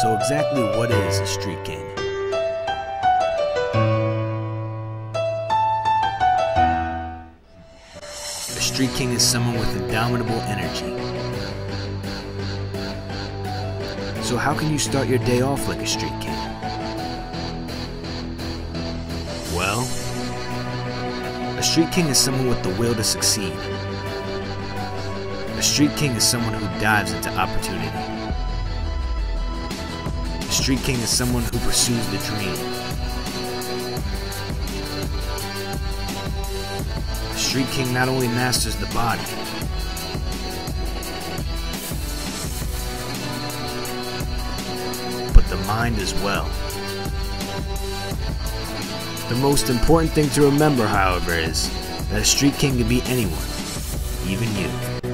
So, exactly what is a street king? A street king is someone with indomitable energy. So, how can you start your day off like a street king? Well, a street king is someone with the will to succeed. A street king is someone who dives into opportunity. Street king is someone who pursues the dream. Street king not only masters the body, but the mind as well. The most important thing to remember, however, is that a street king can be anyone, even you.